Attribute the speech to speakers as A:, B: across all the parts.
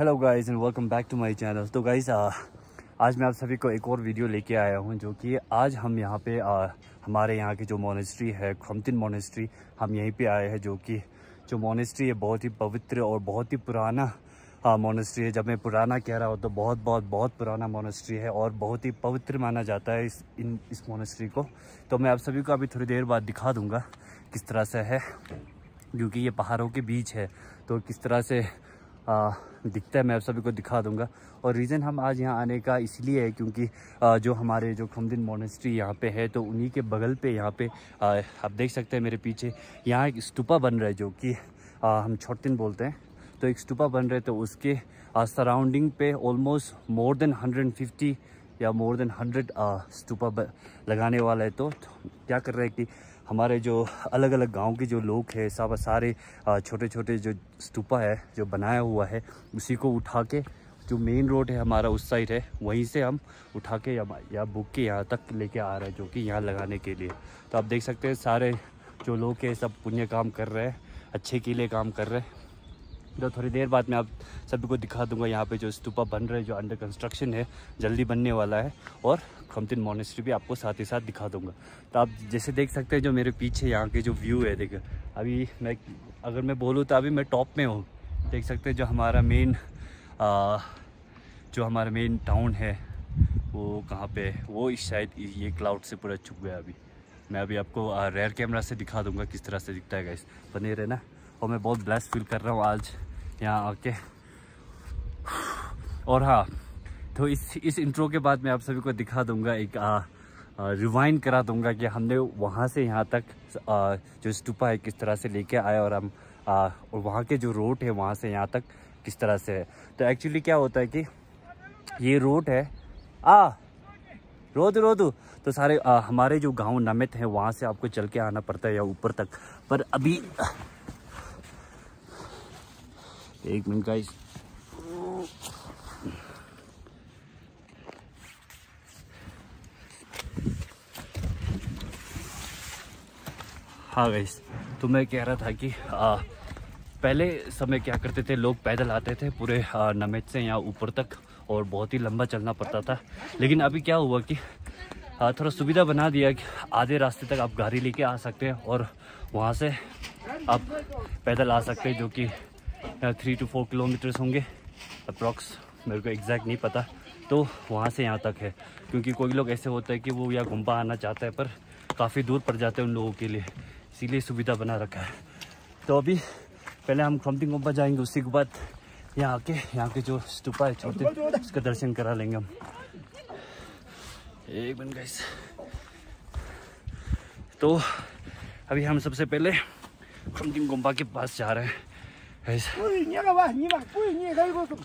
A: Hello guys and welcome back to my channel तो guys आज मैं आप सभी को एक और वीडियो लेके आया हूँ जो कि आज हम यहाँ पे आ, हमारे यहाँ की जो मोनेस्ट्री है खमतिन मोनेस्ट्री हम यहीं पे आए हैं जो कि जो मोनेस्ट्री है बहुत ही पवित्र और बहुत ही पुराना मोनेस्ट्री है। जब मैं पुराना कह रहा हूँ तो बहुत बहुत बहुत पुराना मोनेस्ट्री है और बहुत ही पवित्र माना जाता है इस इन इस मोनेस्ट्री को। तो मैं आप सभी को अभी थोड़ी देर बाद दिखा दूँगा किस तरह से है क्योंकि ये पहाड़ों के बीच है। तो किस तरह से आ, दिखता है मैं आप सभी को दिखा दूँगा। और रीज़न हम आज यहाँ आने का इसलिए है क्योंकि आ, जो हमारे जो खमदिन मोनेस्ट्री यहाँ पे है तो उन्हीं के बगल पे यहाँ पे आ, आप देख सकते हैं मेरे पीछे यहाँ एक स्तूपा बन रहा है जो कि हम छोटिन बोलते हैं। तो एक स्तूपा बन रहे तो उसके सराउंडिंग पे ऑलमोस्ट मोर देन हंड्रेड या मोर देन हंड्रेड स्तूपा लगाने वाला है। तो क्या कर रहे हैं कि हमारे जो अलग अलग गाँव के जो लोग हैं सब सारे छोटे छोटे जो स्तूपा है जो बनाया हुआ है उसी को उठा के जो मेन रोड है हमारा उस साइड है वहीं से हम उठा के या, या बुक के यहाँ तक लेके आ रहे हैं जो कि यहाँ लगाने के लिए। तो आप देख सकते हैं सारे जो लोग हैं सब पुण्य काम कर रहे हैं अच्छे के लिए काम कर रहे हैं। तो थोड़ी देर बाद मैं आप सभी को दिखा दूँगा यहाँ पे जो स्तूपा बन रहा जो अंडर कंस्ट्रक्शन है, जल्दी बनने वाला है और खमतिन मोनेस्ट्री भी आपको साथ ही साथ दिखा दूँगा। तो आप जैसे देख सकते हैं जो मेरे पीछे यहाँ के जो व्यू है, देखिए, अभी मैं, अगर मैं बोलूँ तो अभी मैं टॉप में हूँ। देख सकते हैं जो हमारा मेन जो हमारा मेन टाउन है, वो कहाँ पे वो शायद ये क्लाउड से पूरा छुप गया अभी। मैं अभी आपको रेयर कैमरा से दिखा दूँगा किस तरह से दिखता है गाइस बने रहना। और मैं बहुत ब्लेस फील कर रहा हूँ आज। यहाँ आके। और हाँ तो इस इस इंट्रो के बाद मैं आप सभी को दिखा दूँगा एक रिवाइंड करा दूँगा कि हमने वहाँ से यहाँ तक आ, जो स्टूपा है किस तरह से लेके आए और हम आ, और वहाँ के जो रोड है वहाँ से यहाँ तक किस तरह से है। तो एक्चुअली क्या होता है कि ये रोड है आ रोद रोद। तो सारे आ, हमारे जो गाँव नमित हैं वहाँ से आपको चल के आना पड़ता है या ऊपर तक। पर अभी एक मिनट का हाँ गाइस तो मैं कह रहा था कि आ, पहले समय क्या करते थे? लोग पैदल आते थे पूरे नमेज से यहाँ ऊपर तक और बहुत ही लंबा चलना पड़ता था। लेकिन अभी क्या हुआ कि थोड़ा सुविधा बना दिया कि आधे रास्ते तक आप गाड़ी लेके आ सकते हैं और वहाँ से आप पैदल आ सकते हैं जो कि थ्री टू फोर किलोमीटर्स होंगे अप्रॉक्स मेरे को एग्जैक्ट नहीं पता। तो वहाँ से यहाँ तक है, क्योंकि कोई लोग ऐसे होते हैं कि वो या घुम्पा आना चाहता है, पर काफ़ी दूर पड़ जाते हैं उन लोगों के लिए। इसीलिए सुविधा बना रखा है। तो अभी पहले हम खमतिंग गुम्बा जाएँगे, उसी के बाद यहाँ आके यहाँ के जो स्तूपा है, छोटे, उसका दर्शन करा लेंगे हम। एक मिनट गाइस तो अभी हम सबसे पहले खमतिंग गुम्बा के पास जा रहे हैं। Ui, nhớ đâu bà, nhớ bà, ui, nhớ đây vô cùng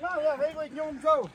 A: Nào,
B: đây vô nhông sâu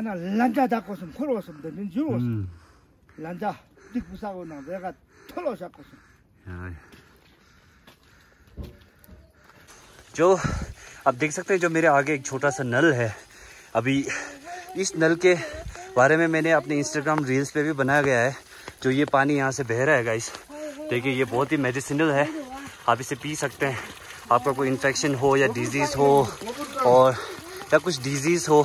A: 예.
B: 야나 란자 잡고서 털어서 되는 줄
A: 음.
B: 란자 뒷부사고 나 내가 털어 잡고서
A: हाँ। जो आप देख सकते हैं जो मेरे आगे एक छोटा सा नल है अभी इस नल के बारे में मैंने अपने इंस्टाग्राम रील्स पे भी बनाया गया है जो ये पानी यहाँ से बह रहा है गाइस देखिए ये बहुत ही मेडिसिनल है आप इसे पी सकते हैं आपका कोई इन्फेक्शन हो या डिजीज़ हो और या कुछ डिजीज़ हो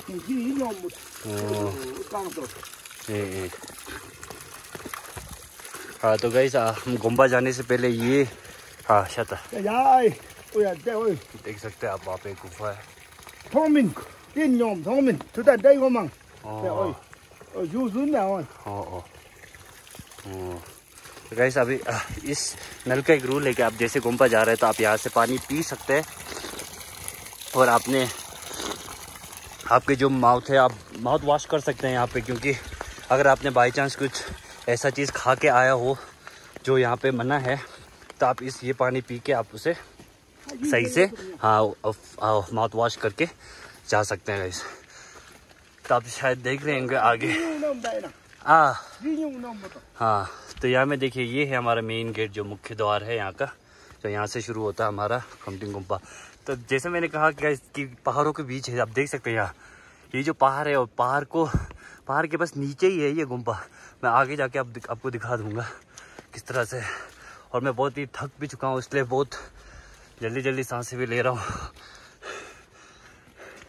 B: 다 그러면 고비 못 먹어서
A: 이샤트스 디우야
B: 이 예매 되다
A: 따잡 디샤디야
B: 고비 강 옮기름
A: 아
B: 고비 보통 오다 너무 못도 비당 상에 만 남남
A: 예,
B: 이 고비 보통 이 이놈 못
A: 어,
B: 강도
A: ए, ए। हाँ तो गई हम गुम्बा जाने से पहले ये हाँ शता
B: 야이 오야 내 오이
A: देख सकते हैं आप वहाँ पे एक गुफा है
B: 통민 띵놈 통민 두다 대고망 내
A: ओ,
B: 오이 어 유순이야 오이
A: ओ, ओ, ओ। तो गैस अभी आ, इस नल का एक रूल है कि आप जैसे गुम्बा जा रहे हैं तो आप यहाँ से पानी पी सकते हैं और आपने आपके जो माउथ है, आप माउथ वॉश कर सकते हैं यहाँ पे, क्योंकि अगर आपने बाई चांस कुछ ऐसा चीज़ खा के आया हो जो यहाँ पे मना है तो आप इस, ये पानी पी के आप उसे सही से हाँ माउथ हाँ, वॉश करके जा सकते हैं तो आप शायद देख रहे होंगे आगे।
B: हाँ।
A: हाँ तो यहाँ में देखिए, ये है हमारा मेन गेट जो मुख्य द्वार है यहाँ का तो यहाँ से शुरू होता है हमारा कमटिंग गुम्पा तो जैसे मैंने कहा कि कि पहाड़ों के बीच है आप देख सकते हैं यहाँ। ये जो पहाड़ है और पहाड़ को पहाड़ के बस नीचे ही है ये गुम्पा मैं आगे जाके आप, आपको दिखा दूँगा किस तरह से। और मैं बहुत ही थक भी चुका हूँ इसलिए बहुत जल्दी जल्दी साँसें भी ले रहा हूँ।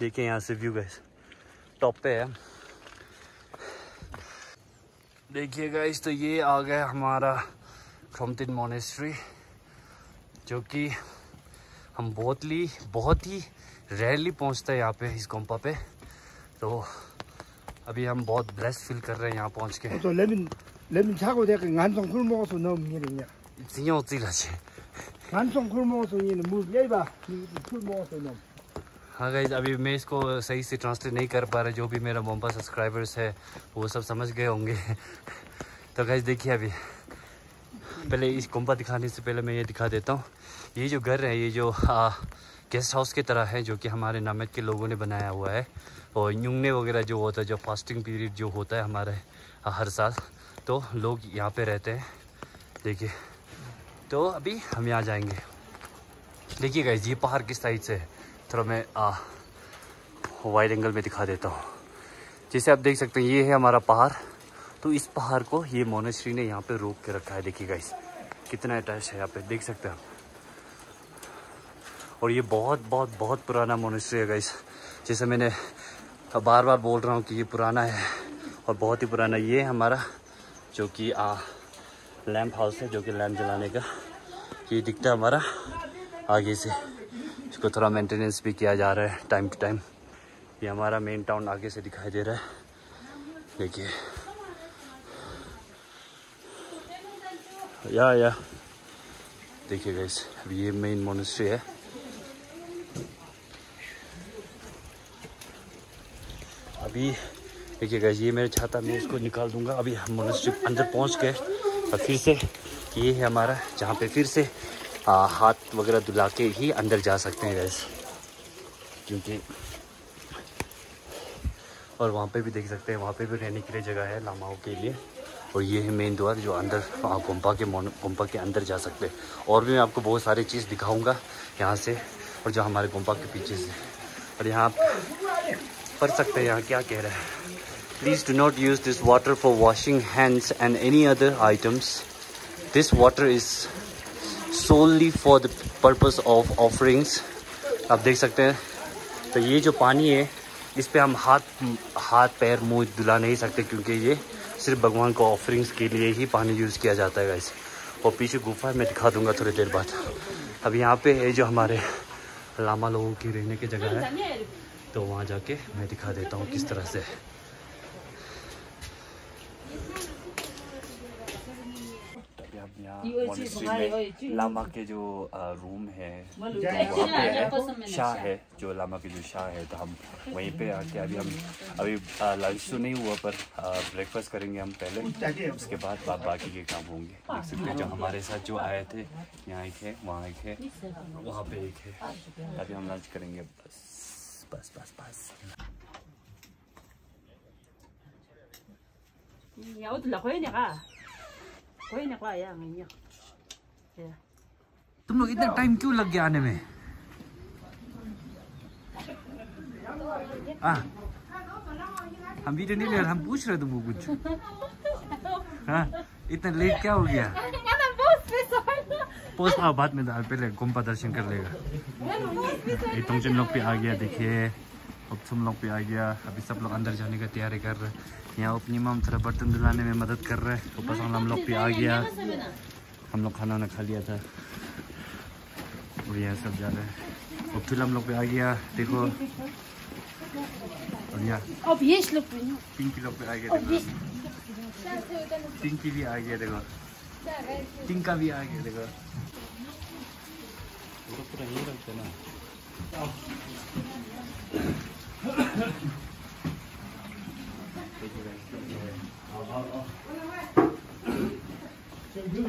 A: देखिए यहाँ से व्यू गैस टॉप पे है। देखिए गाइस तो ये आ गया हमारा खमतिन मोनेस्ट्री जो कि हम बहुत ही बहुत ही रेयरली पहुँचते हैं यहाँ पे इस गोम्पा पे। तो अभी हम बहुत ब्लेस फील कर रहे हैं यहाँ पहुँच के।
B: तो लेमिन, लेमिन छागो
A: हाँ। गाइज़ अभी मैं इसको सही से ट्रांसलेट नहीं कर पा रहा जो भी मेरा मोम्पा सब्सक्राइबर्स है वो सब समझ गए होंगे। तो गैस देखिए अभी। पहले इस कोम्पा दिखाने से पहले मैं ये दिखा देता हूँ। ये जो घर है ये जो आ, गेस्ट हाउस की तरह है जो कि हमारे नामद के लोगों ने बनाया हुआ है। और यूंगने वगैरह जो होता है जो फास्टिंग पीरियड जो होता है हमारे हर साल तो लोग यहाँ पे रहते हैं। देखिए तो अभी हम यहाँ जाएँगे। देखिए गाइज़ ये पहाड़ किस साइड से है? थोड़ा मैं वाइड एंगल में दिखा देता हूँ। जैसे आप देख सकते हैं ये है हमारा पहाड़। तो इस पहाड़ को ये मोनेस्ट्री ने यहाँ पे रोक के रखा है। देखिए गाइस कितना अटैच है यहाँ पे। देख सकते हैं आप। और ये बहुत बहुत बहुत पुराना मोनेस्ट्री है गाइस जैसे मैंने बार बार बोल रहा हूँ कि ये पुराना है और बहुत ही पुराना। ये हमारा जो कि, आ लैम्प हाउस है, जो कि लैम्प जलाने का। ये दिखता है हमारा आगे से। इसको थोड़ा मेंटेनेंस भी किया जा रहा है टाइम टू टाइम ये हमारा मेन टाउन आगे से दिखाई दे रहा है। देखिए। या या। देखिए गाइस अभी ये मेन मोनेस्ट्री है। अभी देखिए ये मेरा छाता मैं इसको निकाल दूँगा। अभी हम मोनेस्ट्री अंदर पहुँच गए और फिर से ये है हमारा जहाँ पे फिर से आ, हाथ वगैरह धुला के ही अंदर जा सकते हैं गैस क्योंकि और वहाँ पे भी देख सकते हैं वहाँ पे भी रहने के लिए जगह है लामाओं के लिए। और ये है मेन द्वार जो अंदर गुम्पा के गुम्पा के अंदर जा सकते हैं। और भी मैं आपको बहुत सारी चीज़ दिखाऊँगा यहाँ से और जो हमारे गुम्पा के पीछे से। और यहाँ पढ़ सकते हैं यहाँ क्या कह रहा है। Please do not use this water for washing hands and any other items this water is solely for the purpose of offerings आप देख सकते हैं तो ये जो पानी है, इस पर हम हाथ हाथ, पैर, मुँह धुला नहीं सकते क्योंकि ये सिर्फ़ भगवान को ऑफरिंग्स के लिए ही पानी यूज़ किया जाता है गाइस और पीछे गुफा है, मैं दिखा दूँगा थोड़ी देर बाद। अब यहाँ पे है जो हमारे लामा लोगों की रहने की जगह है। तो वहाँ जाके मैं दिखा देता हूँ किस तरह से। लामा के जो रूम है शाह है जो लामा के जो शाह है तो हम वहीं पे आके अभी हम अभी लंच तो नहीं हुआ पर ब्रेकफास्ट करेंगे हम पहले। उसके बाद बाद बाकी के काम होंगे। देख सकते हैं जो हमारे साथ जो आए थे यहाँ एक है वहाँ एक है वहाँ पे एक है। अभी हम लंच करेंगे बस। बस बस बस
C: ya
A: तुम लोग इतना टाइम क्यों लग गया आने में आ, हम वीडियो नहीं ले रहे हम पूछ रहे तुमको कुछ हाँ इतना लेट क्या हो गया पोस्ट आओ बाद में पहले गुम्पा दर्शन कर लेगा। ये तुम लोग पे आ गया देखिए। अब तुम लोग पे आ गया। अभी सब लोग अंदर जाने का तैयारी कर रहे हैं। यहाँ अपनी माम थोड़ा बर्तन धुलाने में मदद कर रहे हैं। ऊपर हम लोग पे आ गया। हम लोग खाना वाना खा लिया था। और यहाँ सब जा रहे हैं। फिर हम लोग पे आ गया। देखो। और यहाँ पिंकी लोग पे आ गया देखो। पिंकी भी आ गया देखो। टिंका भी आ गया देखो। तो पूरा यही रखते ना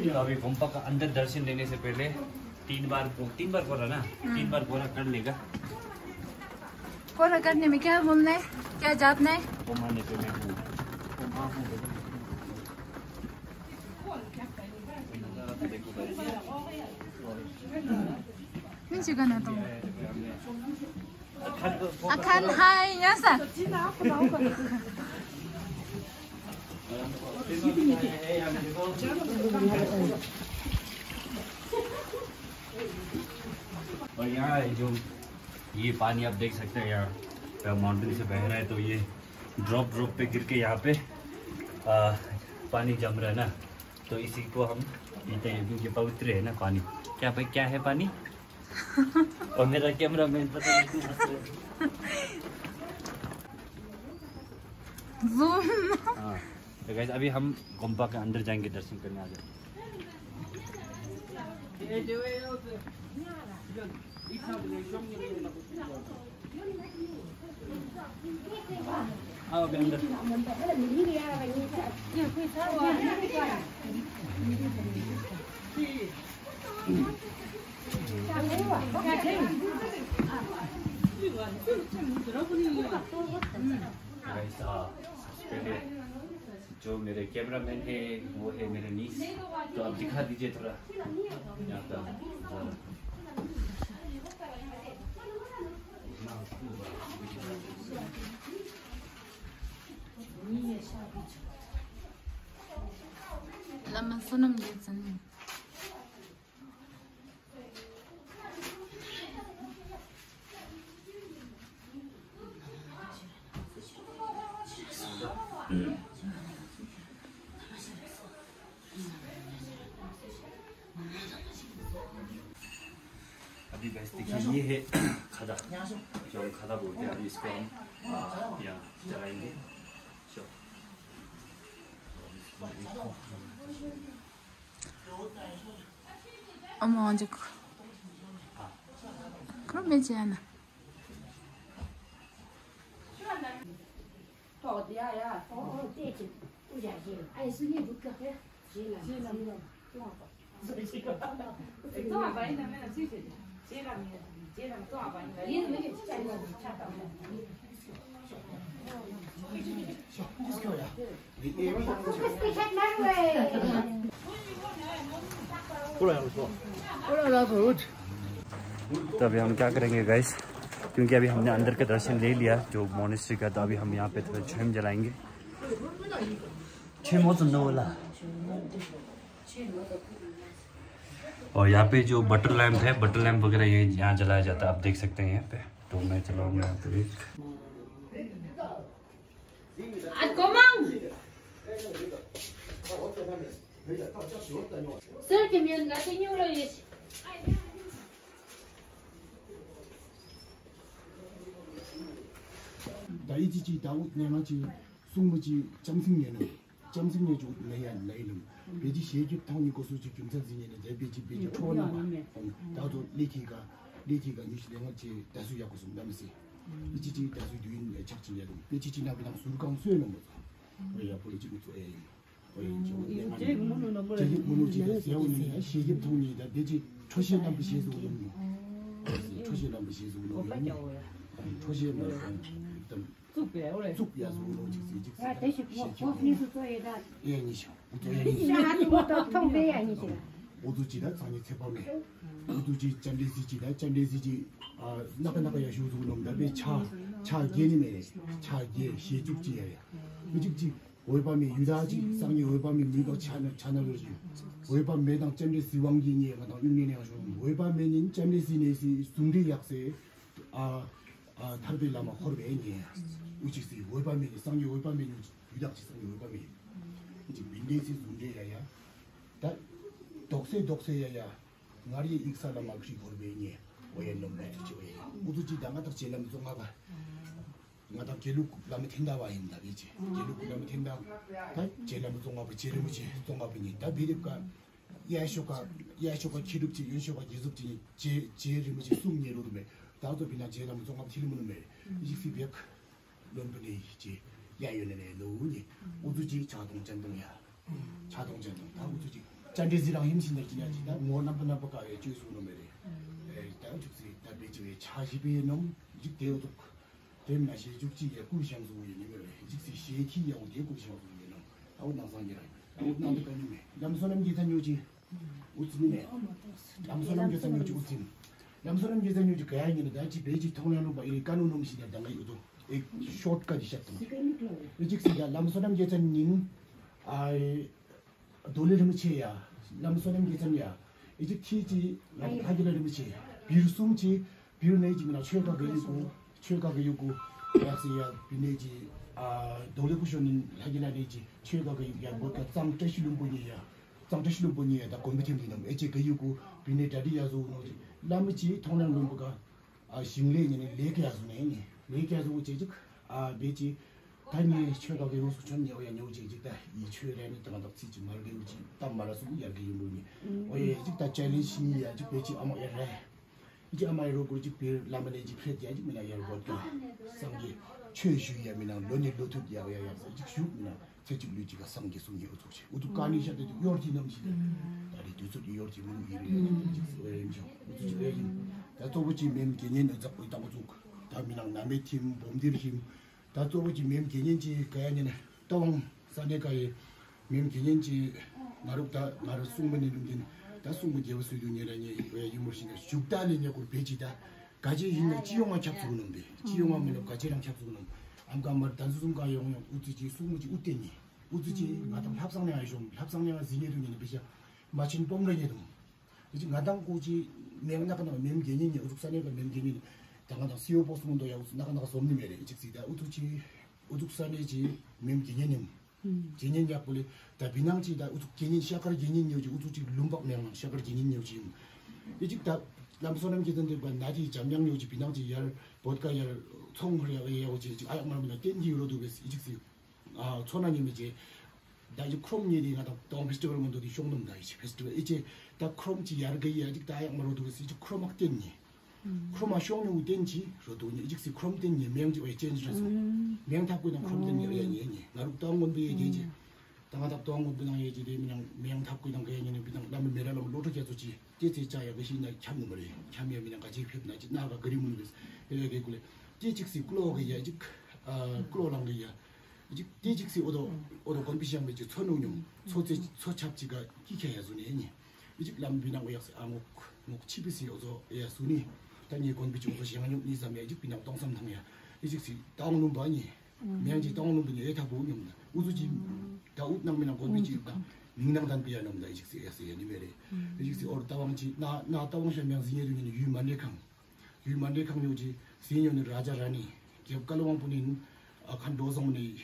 A: तो अभी गुम्पा का अंदर दर्शन लेने से पहले तीन बार तीन बार बोला ना? तीन बार बोला कर लेगा।
D: कोरा करने में क्या बोलना है? क्या जापना है। Gonna do. I can hi, yes.
A: और यहाँ जो ये पानी आप देख सकते हैं यहाँ माउंटेन से बह रहा है तो ये ड्रॉप ड्रॉप पे गिर के यहाँ पे आ, पानी जम रहा है ना तो इसी को हम पीते हैं क्योंकि पवित्र है ना पानी। क्या भाई क्या है पानी? और मेरा कैमरा मैन पता नहीं क्यों हंस रहा है। हाँ तो अभी हम गुम्पा के अंदर जाएँगे दर्शन करने आ जाए आओ अंदर। जो मेरे कैमरामैन है, वो है मेरे नीस तो आप दिखा दीजिए थोड़ा। यहाँ का
D: lama sunum
A: 이해 가다 저기 가다 볼때 아리 스팸 아야 자라인데
D: 어머 언제 그 그럼 되지 않아
C: 어디야 야
D: 어, 되지 우자지 아이 순이 누가 해 지나 지나 지나
C: 这么白，咱们能最谁？谁让你？
A: तो अभी हम क्या करेंगे गैस क्योंकि अभी हमने अंदर का दर्शन ले लिया, जो मोनेस्ट्री का तो अभी हम यहाँ पे थोड़ा छम जलाएँगे। छम तो न होला और यहाँ पे जो बटर लैम्प है बटर लैम्प वगैरह ये यहाँ जलाया जाता है आप देख सकते हैं यहाँ पे। तो मैं चलाऊँगा यहाँ पे एक।
E: 다이지지 다우 내마지 송무지 정승년은 점승년 주 내야 내는 베지 시기 통이 고수지 경선진에는 대비지 베지 초나 다도 리키가 리키가 뉴스 내가지 다수 약고 좀 남지 이지지 다수 유인 책진이야 베지지 나보다 술강 수에는 뭐 왜야 볼지 못 해. 왜 이제
C: 제일 문은 뭐
E: 저기 문우지가 세우는 시기 통이다 베지 초시에 남부 시에서 오는 초시에 남부 시에서 오는
C: 오빠죠.
E: 초시에 남부 일단
C: 쑥배 오래.
E: 쑥이야서 오는 직시 직시
F: 아, 대신 뭐, 고스니스 소에다
E: 예 아니죠 우도
F: 샤하는 것도 통배 아니지.
E: 오두지다 산이 세범에 오두지 짠데시지다 짠데시지 아 나가 나가 야시우도 놈다 베차차 예님에 차예 시죽지야 이직지 월밤에 유다지 쌍이 월밤에 미가 차나 차나로지 월밤 매당 짠데시 왕기니에 가다 윤년에 가서 월밤에는 짠데시네시 숭리 약세 아아 탈빌라마 호르베니 우치시 월밤에 쌍이 월밤에 유다지 쌍이 월밤에 이제 민데시 숭리야야 다 독세 독세야야 ngari iksala magri gorbenye oye nombe choye uduji danga tak chelam zonga ba ngata keluk lami tenda wa hinda biji keluk lami tenda ta chelam zonga ba chelam chi zonga bini ta biripka yashoka yashoka kirup지 yushoka 기습지 제 제르미지 숨예로르메 다도 비나 제람 zonga til문메 이지 피백 런던에 이제 야연네 노니 우두지 자동 전동이야 자동 전동 다 우두지 짠데지랑 힘신다 지나지 나 뭐나도 나보가 예 주수 놈에리 에 일단 죽지 다 비지에 차시비에 놈 직대어도 되면 시 죽지에 구상수 이니면 직시 시키 영대 구상수 이는 아우 나상이라 아우 나도 가님에 남선함 기산 요지 웃음이네 남선함 기산 요지 웃음 남선함 기산 요지 가야기는 다지 베지 통하는 거 이리 까는 놈시다 당가 이도 이 숏까지 시작된 이 직시가 남선함 기산님 아이 돌리는 치야 남선은 기점이야 이제 티지 하기를 미치 비르숨지 비르네지미나 최가 그리고 최가 그리고 약스야 비네지 아 돌리쿠션인 하기나 되지 최가 그야 뭐가 짱 뜻이는 분이야 짱 뜻이는 분이야 다 컴퓨터는 에지 그리고 비네다리야서 노지 남지 통한 놈가 아 심레니는 레게야서네 레게야서 제지 아 베지 다니 최가게 요소 전 여야 요지 이제 이 최래는 동안 덕지지 말게 우지 땀 말아서 이야기 이문이 어예 직다 챌린지 아주 배지 아마 예래 이제 아마 이로 그지 빌 라마네지 프레지 아주 미나 열거도 상기 최슈야 미나 로니 로트 야야 야 이제 슈미나 제집 루지가 상기 송기 어떻게 우두 까니 샤데 요르지 넘지 다리 두서 요르지 문 이리 왜 인죠 우주 왜 다또 부지 멤 개념 잡고 있다고 다 미나 남의 팀 봄들 힘 다또부지 멤 개념지 가야니네 똥 산에가에 멤 개념지 나룩다 나를 숨문이 lum진 다 숨문 제버스 유니라니 왜 유머신가 죽다니냐고 배지다 가지 있는 지용만 잡수는데 지용하면 가지랑 잡수는 안가 말 단수순가 용용 우지지 숨무지 우대니 우지지 마당 협상량 좀 협상량 지내는 비자 마친 뽕거니도 이제 나당 고지 맹나가나 멤 개념이 우죽산에가 멤 개념이 당하다 시오 보스문도 야 나가 나가 somni mere 이직시다 우두치 우둑산이지 멤 개념 개념 약불이 다 비낭지다 우둑 개념 시작할 개념 요지 우두치 룸박 명 시작할 개념 요지 이직 다 남소남 기던데 뭐 나지 잠량 요지 비낭지 열 보드카 열 총그려 예 오지 아야 말면 땡기로도 그랬어 이직시 아 초나님 이제 다 이제 크롬 일이 나다 동 페스티벌 문도디 쇼놈다 이제 페스티벌 이제 다 크롬지 야르게 아직 다 약말로도 그랬어 이제 크롬 학됐니 크로마 쇼는 우덴지 저도 이직시 크롬 된 명지 왜 젠지라서 명 탑고 있는 크롬 된 여행이 얘기 나룩 떠온 건도 얘기지 당하다 떠온 건도 나 얘기 되면 명 탑고 있는 거 얘기는 그냥 남을 메라로 로르게 해주지 띠띠 자야 것이 나 참는 거래 참여 그냥 같이 폈나지 나가 그림을 그래서 이렇게 그래 띠직시 클로가 야 이직 아 클로랑 거야 이직 띠직시 오도 오도 건비시한 거지 천웅용 소체 소찹지가 기켜야 주네 이직 남비랑 거 약서 아무 목 치비시 오도 야 순이 단위 건비지 오서 시행하는 이삼에 이직 그냥 동삼탕이야 이직시 다운룸 바니 명지 다운룸 분이 에타 보면 우두지 다 웃남이나 건비지 있다 민낭단 비야 넘다 이직시 에스에 니메레 이직시 오르 다왕지 나나 다왕시 명지 예중에 유만레강 유만레강 요지 시년의 라자라니 기업가로만 분인 칸도성의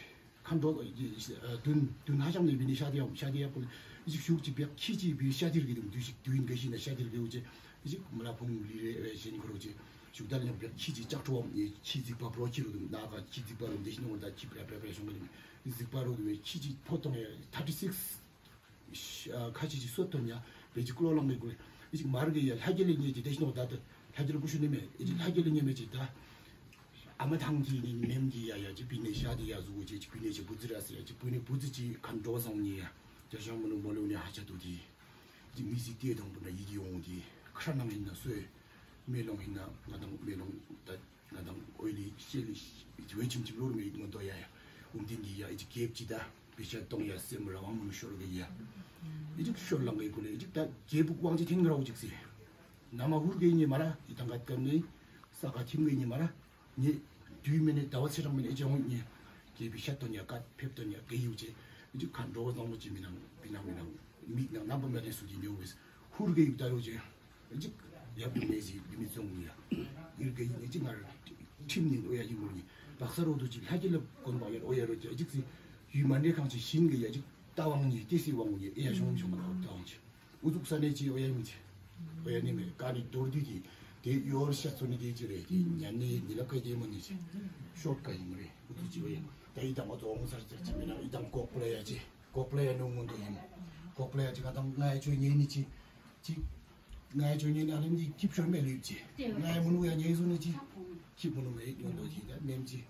E: 칸도 이제 든 하장의 비니 샤디아 샤디아 볼 이제 휴지 벽 키지 비 샤디르기 좀 뒤식 뒤인 것이나 샤디르기 오지 이제 뭐라 보면 리레 신 그러지 죽다는 벽 키지 짝조음 이 키지 바로 키로 나가 키지 바로 대신 올다 키브라브라 좀 이지 바로 왜 키지 보통에 36 아 카지지 쏟더냐 베지 끌어올랑 메고 이제 마르게 하길이 이제 대신 올다 하길을 부슈님에 이제 하길이 님에지 다 아마 당기니 mem기야야지 비네샤디야 주고지 비네지 부즈라스야지 비네 부즈지 간도성이야 저셔문은 뭐로냐 하자도디 이제 미시 뒤에 동부나 이기 용디 khara nang inna suwe me long inna ngadang me long da ngadang oili sheli we chim chim lor me idmo do ya. Umdin di ya iji gep chi da bisha tong ya sem ra wang mu shor ge ya. Iji shor lang ge ko le iji da gep wang ji tin grau ji si nama hur ge ni mara itang gat kan ni sa ga chim ge ni mara ni dü me ne da wa chi rang me iji hong ni ge bisha tong ya gat pep tong ya ge yu ji iji kan ro dong ji mi nang bi nang mi nang mi nang na ba me ne su ji ni wes hur ge yu da ro ji 이야 게유제 이제 간도가 너무 지미랑 비나미랑 미나 남부면에 수지 묘스 후르게 입다로제 이제 야비 메지 미미송이야 이렇게 이제 말 팀니 오야 이모니 박사로도 지 하길로 건바야 오야로 이제 유만의 강지 신게 이제 따왕니 디시 왕니 이야 좀 좀으로 따왕지 우둑산에 지 오야미지 오야님의 까리 돌디디 대 요르샤소니 디지레 냐니 니라카이 데모니지 쇼트가 이모리 우두지 오야 대이당 어도 옹사를 들지면 이당 꼭 플레이야지 꼭 플레이야 농문도 힘 고플레야 지가 당 나의 주인이 지 나의 주인이 아닌 지 킵쇼 메리지 나의 문우야 예수는지 기분은 왜 이런도 지가 냄지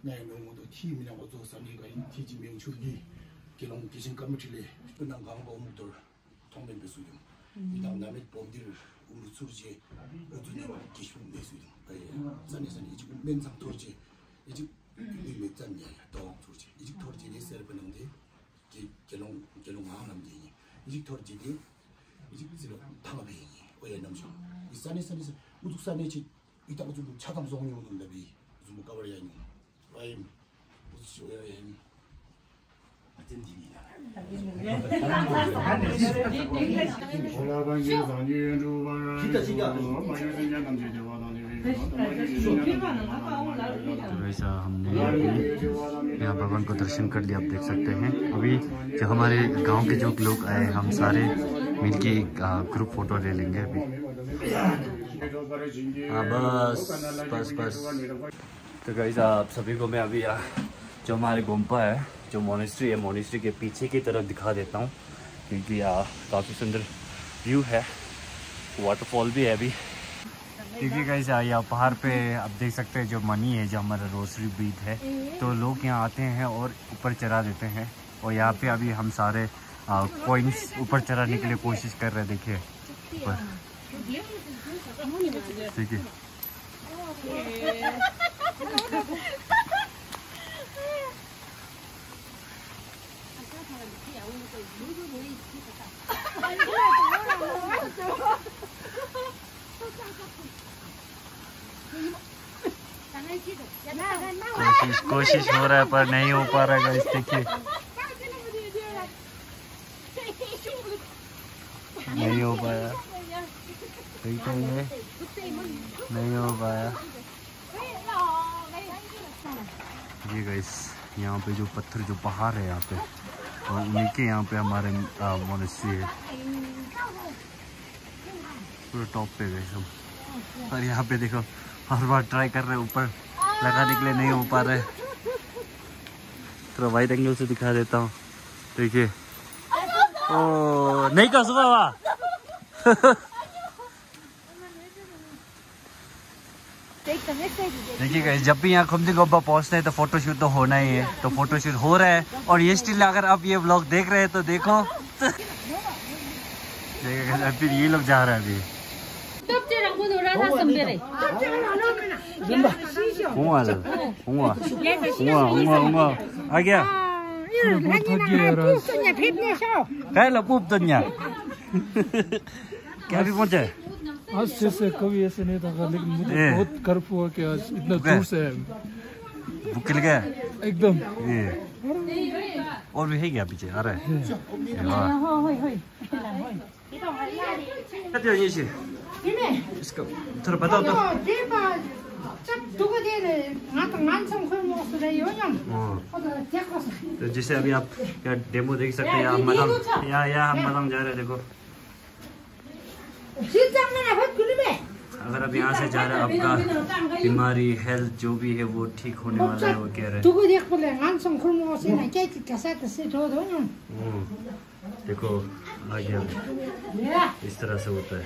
E: 나의 농문도 팀이랑 어도 산이가 티지 명출기 기능 기신 까무틀레 끝난 강보 무들 통된 배수용 이당 남의 범디를 우리 수지 어두냐 기준 내수용 아예 산에서는 이제 맨상 토지 이제 몇 잔이야 또 토지 이제 토지 내세를 보는데 결혼 결혼 하는지 이직 토지기 이직 지로 당업이 왜 남죠 이 산에 산에서 우뚝산에 지 이따가 좀 차감 송이 오는데 비 무슨 못 가버려야 니 와이 무슨 쇼야 이 어떤 일이야
B: 진짜 진짜
A: तो वैसा हमने अभी यहाँ भगवान को दर्शन कर लिया आप देख सकते हैं अभी जो हमारे गांव के जो लोग आए हम सारे मिलके एक ग्रुप फ़ोटो ले लेंगे अभी। हाँ बस बस बस। तो गाइस आप सभी को मैं अभी आ, जो हमारे गुम्पा है जो मोनेस्ट्री है मोनेस्ट्री के पीछे की तरफ़ दिखा देता हूँ क्योंकि काफ़ी सुंदर व्यू है। वाटरफॉल भी है अभी। क्योंकि गाइस यहाँ पहाड़ पे आप देख सकते हैं जो मनी है जो हमारा रोसरी बीट है तो लोग यहाँ आते हैं और ऊपर चढ़ा देते हैं। और यहाँ पे अभी हम सारे कॉइन्स ऊपर चढ़ाने के लिए कोशिश कर रहे हैं, देखिए। ऊपर ठीक है। कोशिश कोशिश हो रहा है, पर नहीं हो पा रहा है गाइस देखिए नहीं हो पाया ठीक है ये नहीं हो पाया ये गाइस यहाँ पे जो पत्थर जो पहाड़ है यहाँ पे। और उन्हीं के यहाँ पे हमारे मोनेस्ट्री है। पूरा टॉप पे गए सब और यहाँ पे देखो, हर बार ट्राई कर रहे ऊपर लगाने के लिए नहीं हो पा रहे। थोड़ा वाइड एंगल से दिखा देता हूँ। देखिए। ओ, नहीं कर सुबह वाह देखिए गाइस जब भी यहाँ खुमदी गोबा पहुँचते हैं तो फोटोशूट तो होना ही है तो फोटोशूट हो रहा है। और ये स्टिल अगर आप ये ब्लॉग देख रहे हैं तो देखो। देखिए फिर ये लोग जा रहे हैं अभी। आ गया। बहुत तो क्या भी है?
G: आज जैसे कभी ऐसे नहीं था लेकिन मुझे बहुत गर्व हुआ कि आज इतना दूर से है।
A: बुकिल गया
G: एकदम।
A: ये और भी है क्या पीछे? आ रहा है? ये वाह। क्या ये? सी इसका थोड़ा बताओ तो। हाँ। तो जैसे अभी आप क्या डेमो देख सकते हैं यहाँ मलंग यहाँ यहाँ हम मलंग जा रहे हैं देखो। अगर अब यहाँ से जा रहे आपका बीमारी हेल्थ जो भी है वो ठीक होने वाला है वो कह रहे
F: देखो आगे इस तरह से होता है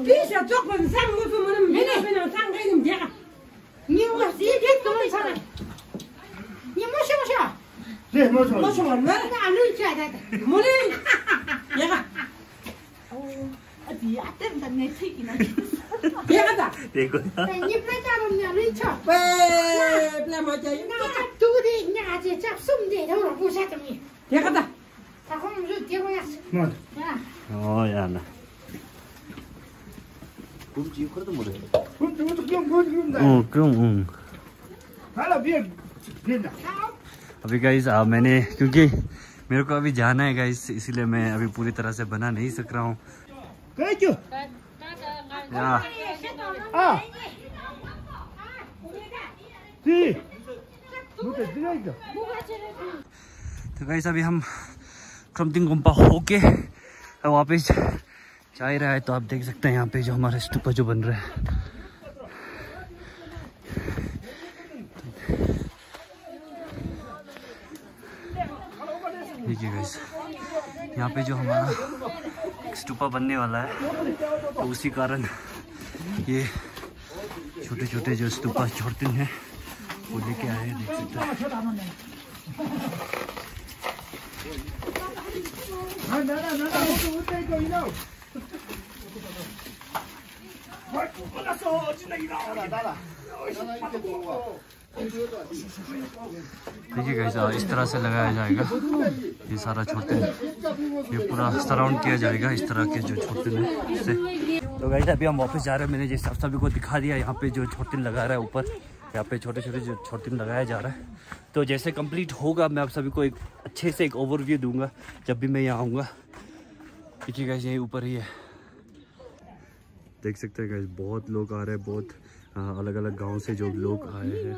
F: Пиша,
A: только сам вот мы мне меня сам гайдем бегать.
F: 你我一
A: 边走
B: 一边唱来，
F: 你没事没事，没事没事，那俺们家的，没的，哈哈哈哈哈，你看，哦，别阿蛋子，你吃呢？别阿蛋，这个，哎，你不叫他们娘们吃，不，不
B: 叫他们
F: 吃，都得伢子家送的，都老公家的米，别阿蛋，他公公说别阿蛋吃，没，
A: 哦，
F: 样的。자면 리쳐 왜 나머지 나 두디 니 아직 잡숨데 너로 보셔더니 얘가다 다 그럼 저 대고야스
B: 맞아
F: 야
A: 어 야나 꿈지 그래도 뭐래
B: 그럼 또 그냥 뭐 이런다
A: 어 그럼 응
B: 가라 비에 비엔다
A: अभी गाइस आ, मैंने क्योंकि मेरे को अभी जाना है गाइस इसीलिए मैं अभी पूरी तरह से बना नहीं सक रहा हूँ
B: 그랬죠
A: या
B: 아 지. 못해 들어있어.
A: तो गाइस अभी हम क्रमतिंग गुम्पा होके वहाँ ही रहा है तो आप देख सकते हैं यहाँ पे जो हमारा स्टूपा जो बन रहा है। देखिए यहाँ पे जो हमारा स्टूपा बनने वाला है तो उसी कारण ये छोटे छोटे जो स्तूपा छोड़ते हैं, वो लेके आए हैं, देख सकते हैं। देखिए कैसा इस तरह से लगाया जाएगा। ये सारा छोटे ये पूरा सराउंड किया जाएगा इस तरह के जो छोटे से तो गाइस अभी हम वापस जा रहे हैं। मैंने जिस आप सभी को दिखा दिया, यहाँ पे जो छोटे लगा रहा है ऊपर, यहाँ पे छोटे छोटे जो छोटे लगाया जा रहा है। तो जैसे कंप्लीट होगा, मैं आप सभी को एक अच्छे से एक ओवरव्यू दूँगा, जब भी मैं यहाँ आऊँगा। देखिए गाइस यही ऊपर ही है। देख सकते हैं बहुत लोग आ रहे हैं बहुत अलग अलग गाँव से जो लोग आए हैं।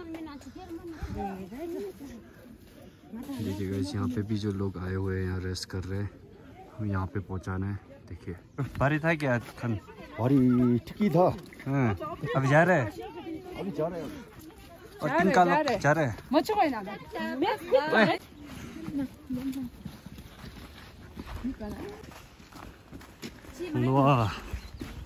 A: देखिए गाइज़ यहाँ पे भी जो लोग आए हुए हैं यहाँ रेस्ट कर रहे हैं। यहाँ पे पहुँचाना है देखिए। भारी था क्या खन
B: भारी ठीक था।
A: हाँ अभी जा रहे हैं?
B: अभी जा रहे हैं।
A: और तीन का लोग जा रहे हैं? वाह।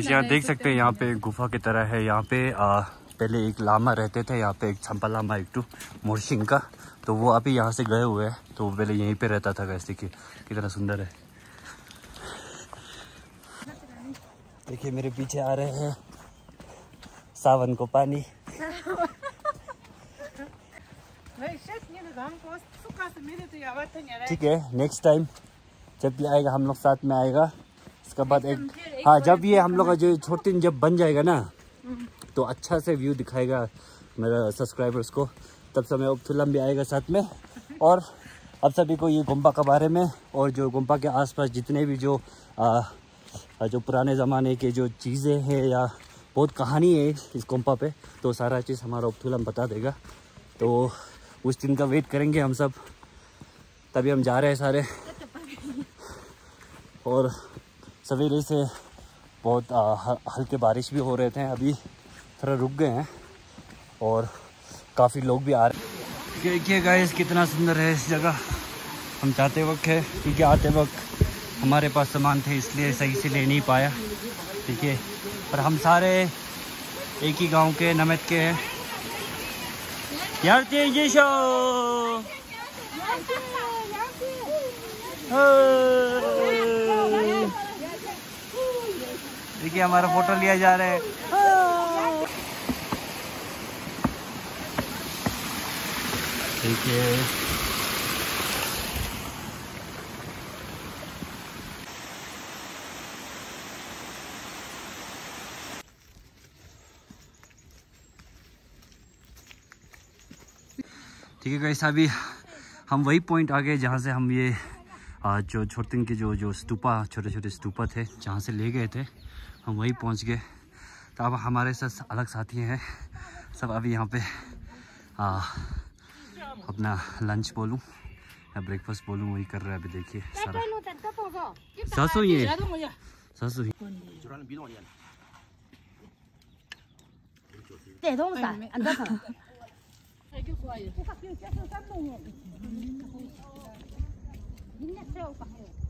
A: यहाँ देख सकते हैं यहाँ पे गुफा की तरह है। यहाँ पे आ, पहले एक लामा रहते थे यहाँ पे एक छंपा लामा एक टू मोरसिंग का। तो वो अभी यहाँ से गए हुए हैं। तो पहले यहीं पे रहता था वैसे देखिए कितना सुंदर है। देखिए मेरे पीछे आ रहे हैं सावन को पानी। ठीक है नेक्स्ट टाइम जब भी आएगा हम लोग साथ में आएगा। इसके बाद एक हाँ जब ये हम लोग का जो छोटी जब बन जाएगा ना तो अच्छा से व्यू दिखाएगा मेरा सब्सक्राइबर्स को। तब समय अब फ़िल्म भी आएगा साथ में। और अब सभी को ये गुम्पा के बारे में और जो गुम्पा के आसपास जितने भी जो आ, जो पुराने ज़माने के जो चीज़ें हैं या बहुत कहानी है इस गुम्पा पे तो सारा चीज़ हमारा उपथुलम बता देगा। तो उस दिन का वेट करेंगे हम सब। तभी हम जा रहे हैं सारे। और सवेरे से बहुत हल्के बारिश भी हो रहे थे, अभी थोड़ा रुक गए हैं। और काफ़ी लोग भी आ रहे हैं। देखिए गाइस कितना सुंदर है इस जगह। हम जाते वक्त है, क्योंकि आते वक्त हमारे पास सामान थे, इसलिए सही से ले नहीं पाया। ठीक है पर हम सारे एक ही गाँव के नमत के हैं। यार तेज़ी शो मिलके हमारा फ़ोटो लिया जा रहा है। ठीक है ठीक है गाइस अभी हम वही पॉइंट आ गए जहाँ से हम ये जो छोटे के जो जो स्तूपा छोटे छोटे स्तूपा थे जहाँ से ले गए थे हम वहीं पहुँच गए। तो अब हमारे साथ अलग साथी हैं सब अभी यहाँ पे आ, अपना लंच बोलूँ या ब्रेकफास्ट बोलूँ वही कर रहे हैं अभी देखिए सारा। सासू ये। सासू ही
C: 这还就过来了，还就接受山东人的，明年还要发哟。